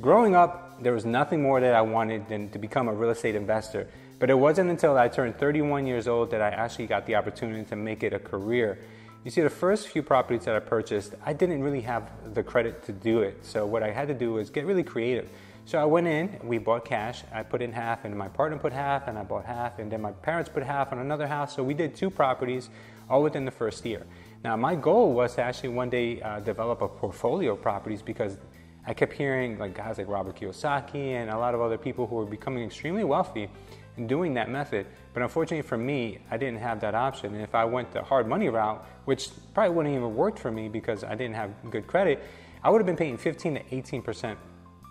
growing up, there was nothing more that I wanted than to become a real estate investor. But it wasn't until I turned 31 years old that I actually got the opportunity to make it a career. You see, the first few properties that I purchased, I didn't really have the credit to do it. So what I had to do was get really creative. So I went in, we bought cash, I put in half, and my partner put half, and I bought half, and then my parents put half on another house. So we did two properties all within the first year. Now, my goal was to actually one day uh, develop a portfolio of properties because I kept hearing like guys like Robert Kiyosaki and a lot of other people who were becoming extremely wealthy and doing that method. But unfortunately for me, I didn't have that option. And if I went the hard money route, which probably wouldn't even worked for me because I didn't have good credit, I would have been paying 15 to 18 percent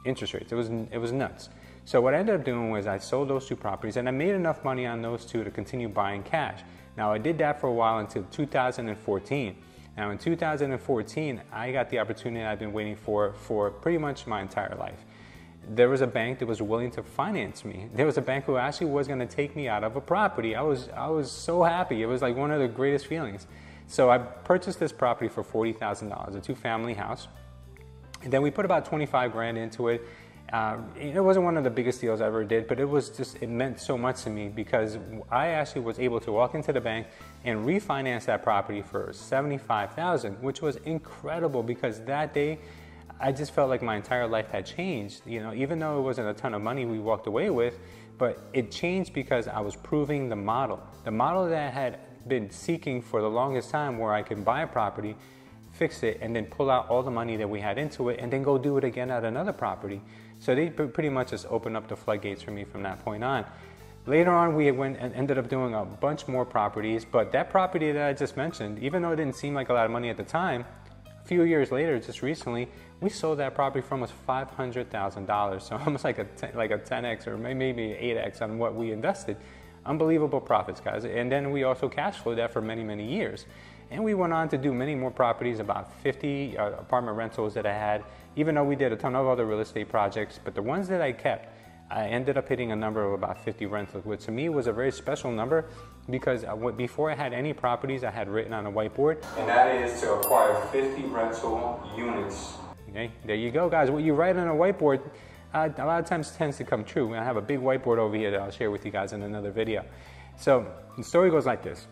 interest rates. It was it was nuts. So what I ended up doing was I sold those two properties and I made enough money on those two to continue buying cash. Now I did that for a while until 2014. Now in 2014, I got the opportunity I've been waiting for for pretty much my entire life. There was a bank that was willing to finance me. There was a bank who actually was going to take me out of a property. I was I was so happy. It was like one of the greatest feelings. So I purchased this property for $40,000, a two-family house. And then we put about 25 grand into it. Uh, it wasn't one of the biggest deals I ever did, but it was just, it meant so much to me because I actually was able to walk into the bank and refinance that property for 75,000, which was incredible because that day I just felt like my entire life had changed. You know, even though it wasn't a ton of money we walked away with, but it changed because I was proving the model. The model that I had been seeking for the longest time where I can buy a property fix it, and then pull out all the money that we had into it, and then go do it again at another property. So they pretty much just opened up the floodgates for me from that point on. Later on, we went and ended up doing a bunch more properties, but that property that I just mentioned, even though it didn't seem like a lot of money at the time, a few years later, just recently, we sold that property for almost five hundred thousand dollars. So almost like a 10, like a 10x or maybe 8x on what we invested. Unbelievable profits, guys. And then we also cash flowed that for many many years. And we went on to do many more properties, about 50 uh, apartment rentals that I had, even though we did a ton of other real estate projects. But the ones that I kept, I ended up hitting a number of about 50 rentals, which to me was a very special number because before I had any properties, I had written on a whiteboard. And that is to acquire 50 rental units. Okay, there you go, guys. What you write on a whiteboard, uh, a lot of times tends to come true. I have a big whiteboard over here that I'll share with you guys in another video. So the story goes like this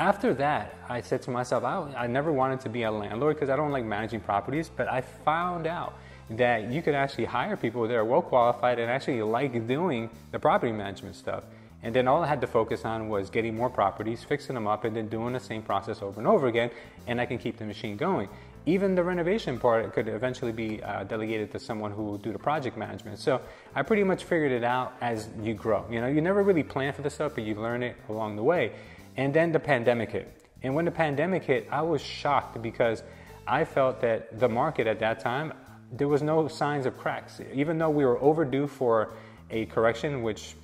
after that, I said to myself, I, I never wanted to be a landlord because I don't like managing properties, but I found out that you could actually hire people that are well qualified and actually like doing the property management stuff. And then all I had to focus on was getting more properties, fixing them up, and then doing the same process over and over again, and I can keep the machine going. Even the renovation part could eventually be uh, delegated to someone who will do the project management. So I pretty much figured it out as you grow. You know, you never really plan for this stuff, but you learn it along the way. And then the pandemic hit. And when the pandemic hit, I was shocked because I felt that the market at that time, there was no signs of cracks. Even though we were overdue for a correction, which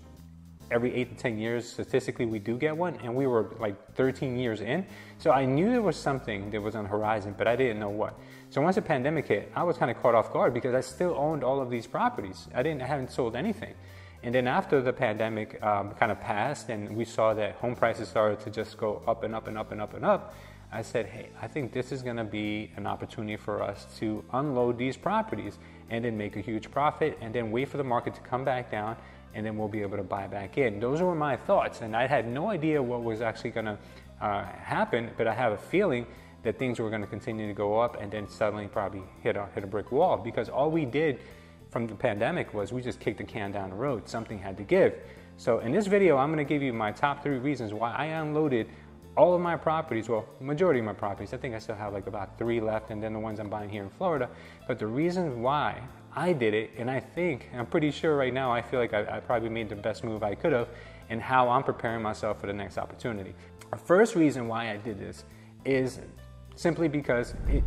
every eight to 10 years, statistically, we do get one, and we were like 13 years in. So I knew there was something that was on the horizon, but I didn't know what. So once the pandemic hit, I was kind of caught off guard because I still owned all of these properties. I didn't, I haven't sold anything. And then after the pandemic um, kind of passed and we saw that home prices started to just go up and up and up and up and up, I said, hey, I think this is going to be an opportunity for us to unload these properties and then make a huge profit and then wait for the market to come back down and then we'll be able to buy back in. Those were my thoughts and I had no idea what was actually going to uh, happen, but I have a feeling that things were going to continue to go up and then suddenly probably hit a, hit a brick wall because all we did from the pandemic was we just kicked the can down the road. Something had to give. So in this video, I'm going to give you my top three reasons why I unloaded all of my properties, well, majority of my properties. I think I still have like about three left and then the ones I'm buying here in Florida. But the reason why I did it, and I think, I'm pretty sure right now, I feel like I, I probably made the best move I could have and how I'm preparing myself for the next opportunity. The first reason why I did this is simply because it,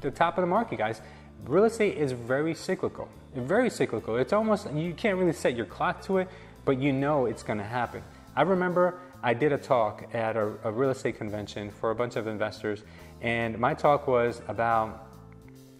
the top of the market, guys, real estate is very cyclical. Very cyclical. It's almost, you can't really set your clock to it, but you know it's going to happen. I remember I did a talk at a, a, real estate convention for a bunch of investors, and my talk was about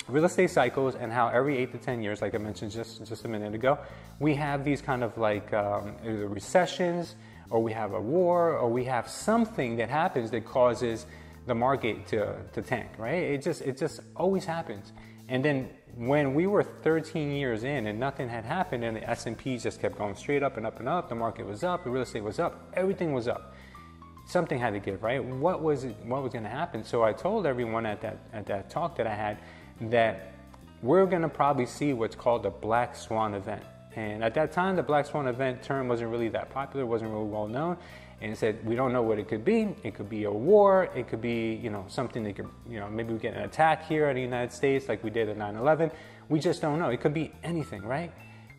real estate cycles and how every eight to 10 years, like I mentioned just, just a minute ago, we have these kind of like um, recessions, or we have a war, or we have something that happens that causes the market to, to tank, right? It just, it just always happens. And then when we were 13 years in and nothing had happened and the S&P just kept going straight up and up and up, the market was up, the real estate was up, everything was up. Something had to give, right? What was it, what was going to happen? So I told everyone at that at that talk that I had that we're going to probably see what's called a black swan event. And at that time, the black swan event term wasn't really that popular, wasn't really well known. And said, we don't know what it could be. It could be a war. It could be, you know, something that could, you know, maybe we get an attack here in the United States like we did at 9-11. We just don't know. It could be anything, right?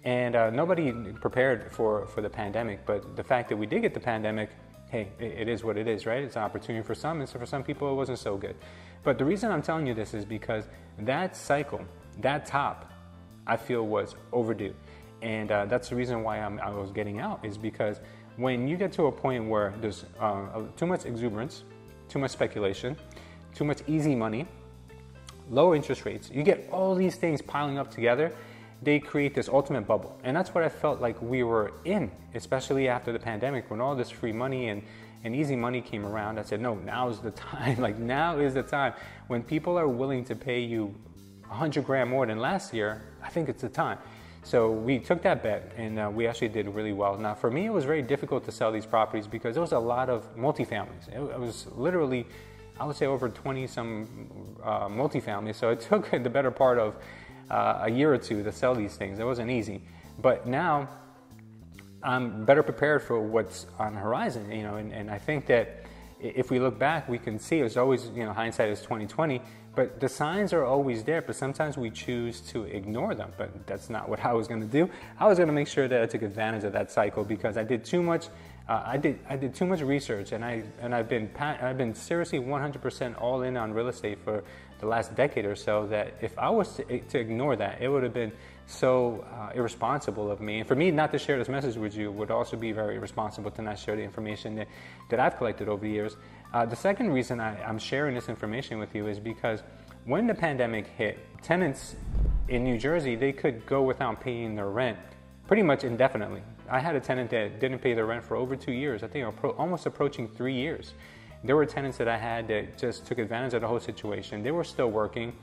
And uh, nobody prepared for, for the pandemic. But the fact that we did get the pandemic, hey, it, it is what it is, right? It's an opportunity for some, and so for some people, it wasn't so good. But the reason I'm telling you this is because that cycle, that top, I feel was overdue. And uh, that's the reason why I'm, I was getting out, is because when you get to a point where there's uh, too much exuberance, too much speculation, too much easy money, low interest rates, you get all these things piling up together, they create this ultimate bubble. And that's what I felt like we were in, especially after the pandemic when all this free money and, and easy money came around. I said, no, now is the time. like, now is the time. When people are willing to pay you 100 grand more than last year, I think it's the time. So we took that bet and uh, we actually did really well. Now, for me, it was very difficult to sell these properties because there was a lot of multifamilies. It, was literally, I would say, over 20 some uh, multifamilies. So it took the better part of uh, a year or two to sell these things. It wasn't easy. But now I'm better prepared for what's on the horizon, you know, and, and I think that if we look back, we can see it's always, you know, hindsight is 2020. But the signs are always there, but sometimes we choose to ignore them. But that's not what I was going to do. I was going to make sure that I took advantage of that cycle because I did too much. Uh, I did I did too much research, and I and I've been I've been seriously 100% all in on real estate for the last decade or so. That if I was to, to ignore that, it would have been so uh, irresponsible of me. And for me not to share this message with you would also be very irresponsible to not share the information that, that I've collected over the years. Uh, the second reason I, I'm sharing this information with you is because when the pandemic hit, tenants in New Jersey, they could go without paying their rent pretty much indefinitely. I had a tenant that didn't pay their rent for over two years, I think almost approaching three years. There were tenants that I had that just took advantage of the whole situation. They were still working,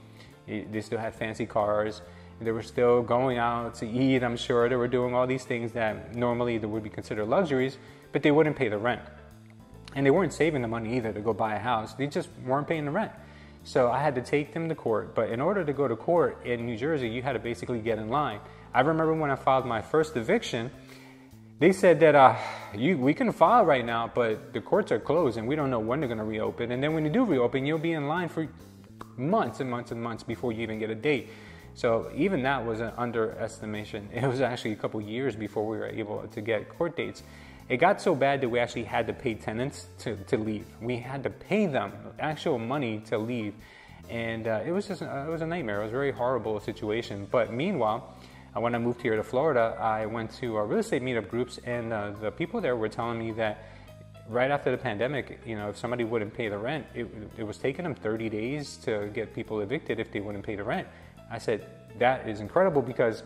they still had fancy cars, they were still going out to eat, I'm sure. They were doing all these things that normally they would be considered luxuries, but they wouldn't pay the rent. And they weren't saving the money either to go buy a house. They just weren't paying the rent. So I had to take them to court. But in order to go to court in New Jersey, you had to basically get in line. I remember when I filed my first eviction, they said that uh, you, we can file right now, but the courts are closed and we don't know when they're going to reopen. And then when you do reopen, you'll be in line for months and months and months before you even get a date. So even that was an underestimation. It was actually a couple years before we were able to get court dates. It got so bad that we actually had to pay tenants to, to leave. We had to pay them actual money to leave. And uh, it was just uh, it was a nightmare. It was a very horrible situation. But meanwhile, uh, when I moved here to Florida, I went to real estate meetup groups, and uh, the people there were telling me that right after the pandemic, you know, if somebody wouldn't pay the rent, it, it was taking them 30 days to get people evicted if they wouldn't pay the rent. I said, that is incredible because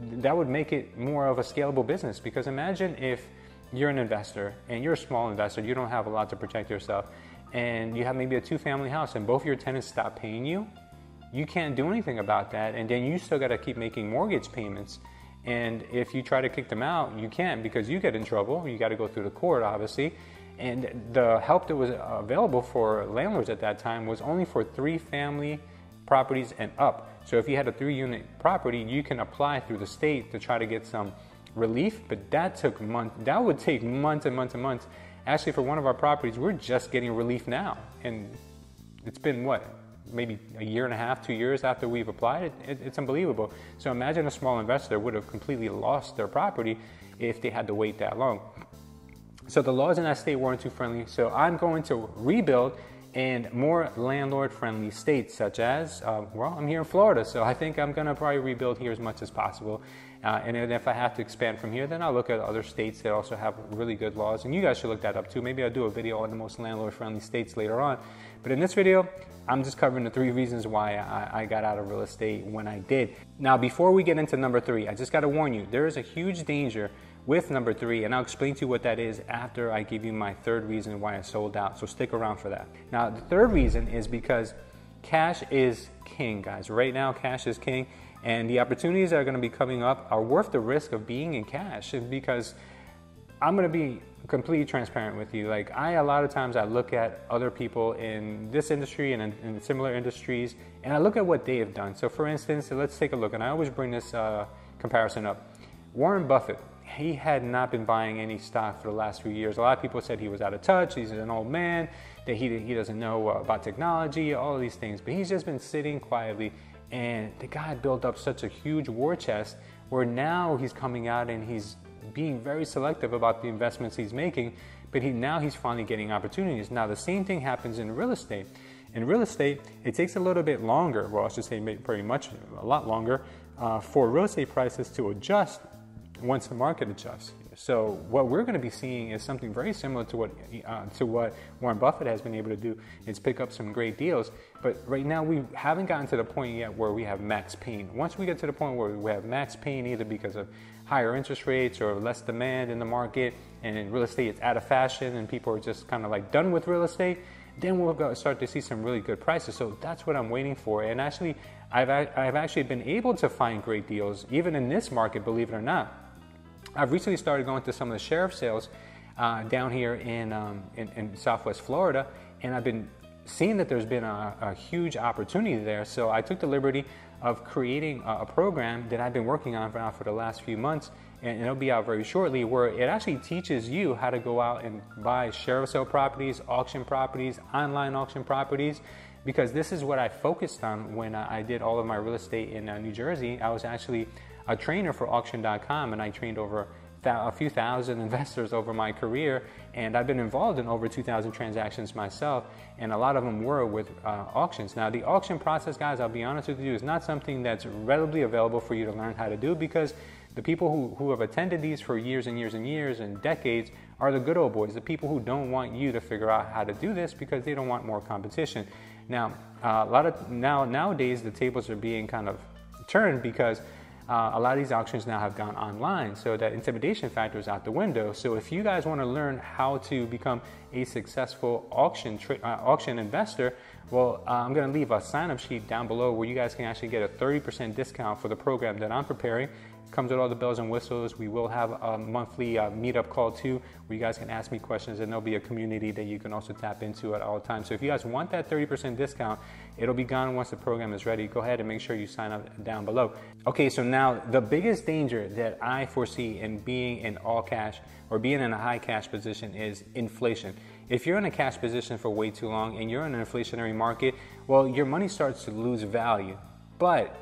that would make it more of a scalable business. Because imagine if you're an investor and you're a small investor, you don't have a lot to protect yourself, and you have maybe a two family house and both your tenants stop paying you, you can't do anything about that. And then you still got to keep making mortgage payments. And if you try to kick them out, you can't because you get in trouble. You got to go through the court, obviously. And the help that was available for landlords at that time was only for three family properties and up. So if you had a three unit property, you can apply through the state to try to get some relief, but that took months. That would take months and months and months. Actually, for one of our properties, we're just getting relief now. And it's been what? Maybe a year and a half, two years after we've applied. It, it, it's unbelievable. So imagine a small investor would have completely lost their property if they had to wait that long. So the laws in that state weren't too friendly. So I'm going to rebuild and more landlord friendly states, such as, uh, well, I'm here in Florida, so I think I'm going to probably rebuild here as much as possible. Uh, and if I have to expand from here, then I'll look at other states that also have really good laws. And you guys should look that up too. Maybe I'll do a video on the most landlord friendly states later on. But in this video, I'm just covering the three reasons why I, I got out of real estate when I did. Now, before we get into number three, I just got to warn you there is a huge danger with number three, and I'll explain to you what that is after I give you my third reason why I sold out. So stick around for that. Now, the third reason is because cash is king, guys. Right now, cash is king. And the opportunities that are going to be coming up are worth the risk of being in cash because I'm going to be completely transparent with you. Like I, a lot of times I look at other people in this industry and in, in similar industries, and I look at what they have done. So for instance, let's take a look, and I always bring this uh, comparison up. Warren Buffett, he had not been buying any stock for the last few years. A lot of people said he was out of touch, he's an old man, that he, he doesn't know uh, about technology, all of these things. But he's just been sitting quietly, and the guy built up such a huge war chest where now he's coming out and he's being very selective about the investments he's making, but he, now he's finally getting opportunities. Now, the same thing happens in real estate. In real estate, it takes a little bit longer, well, I should say very much, a lot longer, uh, for real estate prices to adjust once the market adjusts. So what we're going to be seeing is something very similar to what uh, to what Warren Buffett has been able to do is pick up some great deals. But right now we haven't gotten to the point yet where we have max pain. Once we get to the point where we have max pain, either because of higher interest rates or less demand in the market, and real estate it's out of fashion, and people are just kind of like done with real estate, then we'll start to see some really good prices. So that's what I'm waiting for. And actually, I've, I've actually been able to find great deals, even in this market, believe it or not. I've recently started going to some of the sheriff sales uh, down here in, um, in, in, Southwest Florida, and I've been seeing that there's been a, a, huge opportunity there. So I took the liberty of creating a, a program that I've been working on for, for the last few months, and it'll be out very shortly, where it actually teaches you how to go out and buy sheriff sale properties, auction properties, online auction properties, because this is what I focused on when I did all of my real estate in uh, New Jersey. I was actually a trainer for auction.com and I trained over a few thousand investors over my career and I've been involved in over 2,000 transactions myself and a lot of them were with uh, auctions. Now the auction process guys, I'll be honest with you, is not something that's readily available for you to learn how to do because the people who, who have attended these for years and years and years and decades are the good old boys, the people who don't want you to figure out how to do this because they don't want more competition. Now, uh, a lot of now nowadays the tables are being kind of turned because uh, a lot of these auctions now have gone online, so that intimidation factor is out the window. So if you guys want to learn how to become a successful auction tra- uh, auction investor, well, uh, I'm going to leave a sign-up sheet down below where you guys can actually get a 30% discount for the program that I'm preparing comes with all the bells and whistles. We will have a monthly uh, meetup call too, where you guys can ask me questions, and there'll be a community that you can also tap into at all times. So if you guys want that 30% discount, it'll be gone once the program is ready. Go ahead and make sure you sign up down below. Okay, so now the biggest danger that I foresee in being in all cash or being in a high cash position is inflation. If you're in a cash position for way too long and you're in an inflationary market, well, your money starts to lose value. But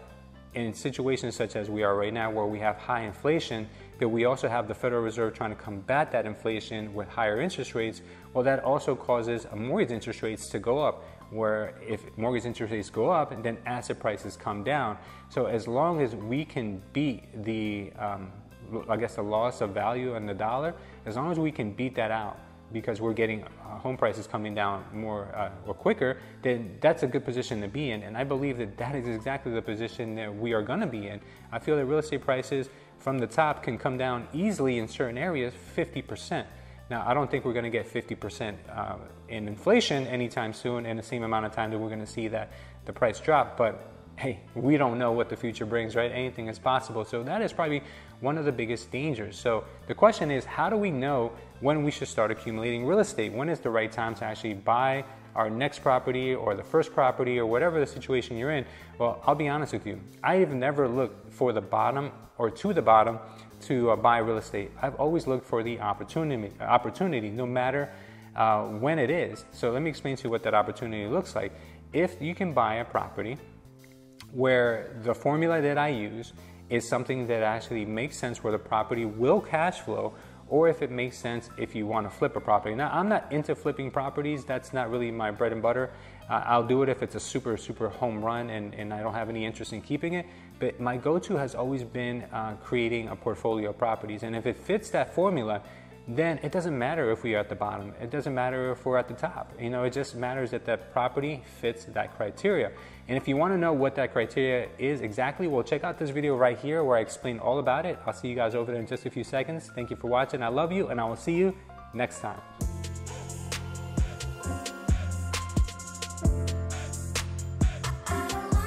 in situations such as we are right now, where we have high inflation, but we also have the Federal Reserve trying to combat that inflation with higher interest rates, well, that also causes mortgage interest rates to go up. Where if mortgage interest rates go up, then asset prices come down. So as long as we can beat the, um, I guess, the loss of value in the dollar, as long as we can beat that out, because we're getting uh, home prices coming down more uh, or quicker, then that's a good position to be in. And I believe that that is exactly the position that we are going to be in. I feel that real estate prices from the top can come down easily in certain areas 50%. Now, I don't think we're going to get 50% uh, in inflation anytime soon in the same amount of time that we're going to see that the price drop, but hey, we don't know what the future brings, right? Anything is possible. So that is probably one of the biggest dangers. So the question is, how do we know when we should start accumulating real estate? When is the right time to actually buy our next property or the first property or whatever the situation you're in? Well, I'll be honest with you. I have never looked for the bottom or to the bottom to uh, buy real estate. I've always looked for the opportunity, opportunity no matter uh, when it is. So let me explain to you what that opportunity looks like. If you can buy a property where the formula that I use is something that actually makes sense where the property will cash flow or if it makes sense if you want to flip a property. Now, I'm not into flipping properties. That's not really my bread and butter. Uh, I'll do it if it's a super, super home run and, and I don't have any interest in keeping it. But my go to has always been uh, creating a portfolio of properties. And if it fits that formula, then it doesn't matter if we are at the bottom. It doesn't matter if we're at the top. You know, it just matters that that property fits that criteria. And if you want to know what that criteria is exactly, well, check out this video right here where I explain all about it. I'll see you guys over there in just a few seconds. Thank you for watching. I love you, and I will see you next time.